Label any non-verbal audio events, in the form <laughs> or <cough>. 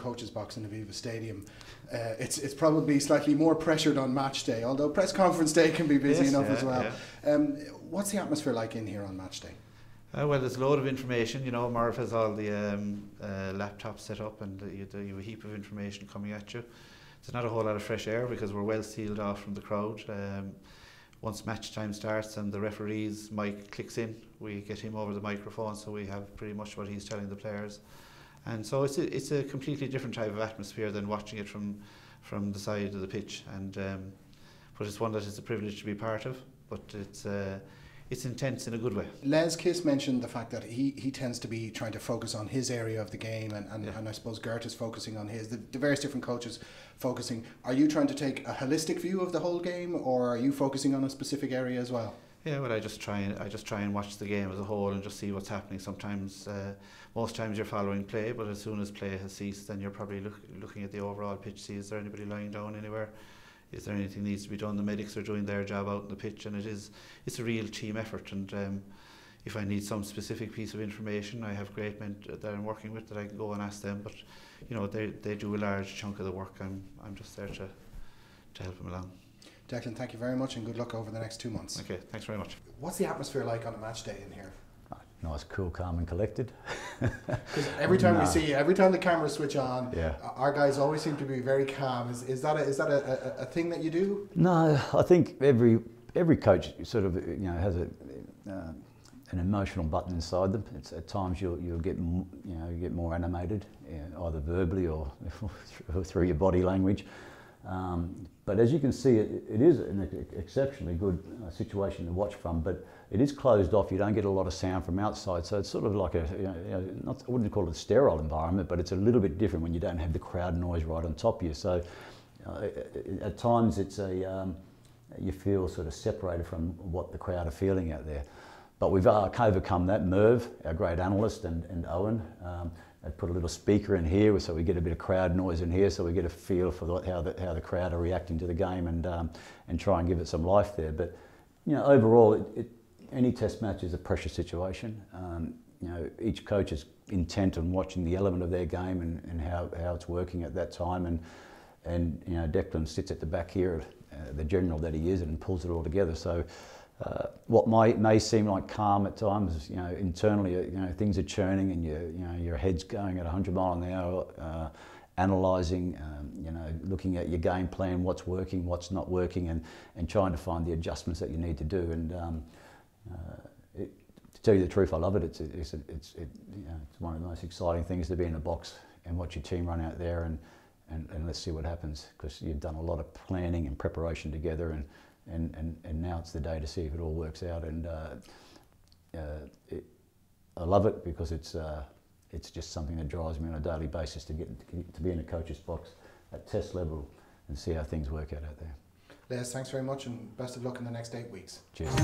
coach's box in Aviva Stadium. Uh, it's it's probably slightly more pressured on match day, although press conference day can be busy Yes, enough yeah, as well. yeah. Um, what's the atmosphere like in here on match day? Uh, well, there's a load of information. You know, Marv has all the um, uh, laptops set up, and uh, you, you have a heap of information coming at you. There's not a whole lot of fresh air because we're well sealed off from the crowd. Um, once match time starts and the referee's mic clicks in, we get him over the microphone, so we have pretty much what he's telling the players. And so it's a, it's a completely different type of atmosphere than watching it from from the side of the pitch. And um, but it's one that is a privilege to be part of. But it's uh, it's intense in a good way. Les Kiss mentioned the fact that he, he tends to be trying to focus on his area of the game, and, and, Yeah. and I suppose Gert is focusing on his. The, the various different coaches focusing. Are you trying to take a holistic view of the whole game, or are you focusing on a specific area as well? Yeah, well, I just try and I just try and watch the game as a whole and just see what's happening. Sometimes, uh, most times you're following play, but as soon as play has ceased, then you're probably look, looking at the overall pitch. See, is there anybody lying down anywhere? Is there anything needs to be done? The medics are doing their job out on the pitch, and it is it's a real team effort. And um, if I need some specific piece of information, I have great men uh, that I'm working with that I can go and ask them. But you know, they they do a large chunk of the work. I'm I'm just there to to help them along. Declan, thank you very much, and good luck over the next two months. Okay, thanks very much. What's the atmosphere like on a match day in here? Nice, cool, calm, and collected. <laughs> Because every time we see, every time the cameras switch on, Yeah. our guys always seem to be very calm. Is, is that a, is that a, a, a thing that you do? No, I think every every coach sort of you know has a uh, an emotional button inside them. It's at times you'll you'll get you know you get more animated, uh, either verbally or <laughs> through your body language. Um, but as you can see, it, it is an exceptionally good uh, situation to watch from. But it is closed off. You don't get a lot of sound from outside, so it's sort of like a you know, you know, not I wouldn't call it a sterile environment, but it's a little bit different when you don't have the crowd noise right on top of you. So uh, at times it's a um, you feel sort of separated from what the crowd are feeling out there. But we've uh, overcome that. Merv, our great analyst, and, and Owen, um, they put a little speaker in here so we get a bit of crowd noise in here so we get a feel for what, how, the, how the crowd are reacting to the game and, um, and try and give it some life there. But you know, overall, it, it, any test match is a pressure situation. Um, you know, each coach is intent on watching the element of their game and, and how, how it's working at that time. And, and you know, Declan sits at the back here, uh, the general that he is, and pulls it all together. So, uh, what may, may seem like calm at times, you know, internally, you know, things are churning and your, you know, your head's going at 100 mile an hour, uh, analysing, um, you know, looking at your game plan, what's working, what's not working, and, and trying to find the adjustments that you need to do. And um, uh, it, to tell you the truth, I love it. It's, it's, it's, it, you know, it's one of the most exciting things to be in a box and watch your team run out there and, and, and let's see what happens because you've done a lot of planning and preparation together and, and, and, and now it's the day to see if it all works out and uh, uh, it, I love it because it's, uh, it's just something that drives me on a daily basis to get to be in a coach's box at test level and see how things work out out there. Les, thanks very much, and best of luck in the next eight weeks. Cheers.